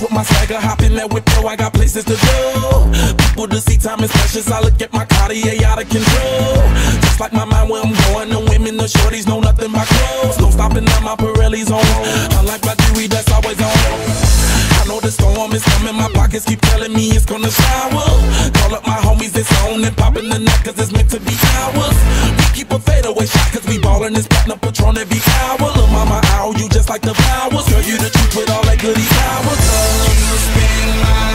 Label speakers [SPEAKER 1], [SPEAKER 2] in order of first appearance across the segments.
[SPEAKER 1] with my swagger, hopping in that whip, yo, I got places to go. People to see, time is precious. I look at my Cartier out of control. Just like my mind where I'm going, the women, the shorties know nothing but clothes. No stopping at my Pirelli's on. Unlike my jewelry, that's always on. The storm is coming, my pockets keep telling me it's gonna shower. Call up my homies, it's on and popping the night, cause it's meant to be ours. We keep a fadeaway shot, cause we ballin' this platinum patron every hour. Look, mama, ow, you just like the flowers. Girl, you the truth with all that goody powers. You
[SPEAKER 2] spin my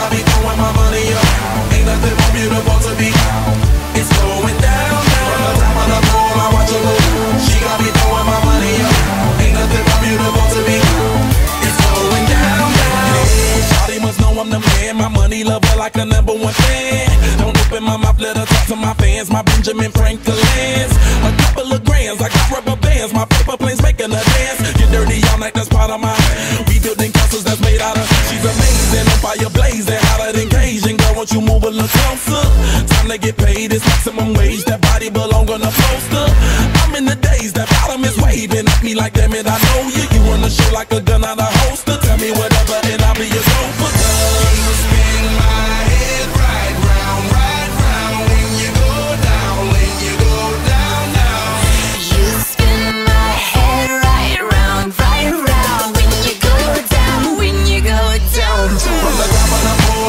[SPEAKER 1] got me throwing my money up. Ain't nothing more beautiful to be. It's going down, down. From the top of the pole, I watch her down. She got me throwing my money up. Ain't nothing more beautiful to be. It's going down, down. Yeah, Shawty must know I'm the man. My money lover like a number one fan. Don't open my mouth, let her talk to my fans. My Benjamin Franklin's. A couple of grands, I got rubber bands. My paper planes making a dance. Get dirty all night, that's part of my. We building castles that's made out of. She's amazing, on fire blazing, hotter than Cajun. Girl, won't you move a little closer? Time to get paid, it's maximum wage. That body belong on a poster. I'm in the days, that bottom is waving at me like, damn it, I know you. You run the show like a gun out of holster. Tell me whatever, and I'll be your chauffeur.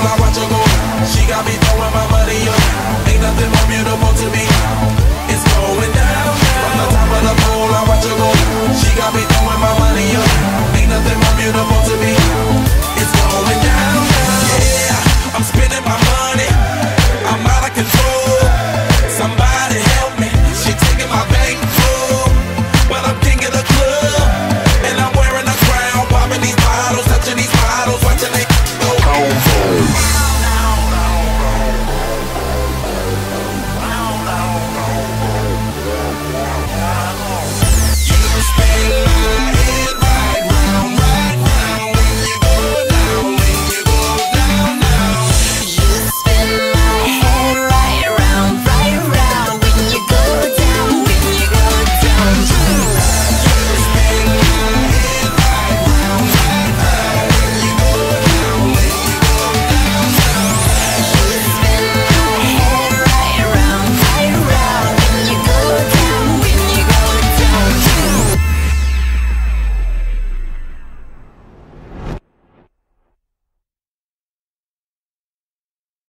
[SPEAKER 1] I watch her go. She got me throwing my money up. Ain't nothing more beautiful to me.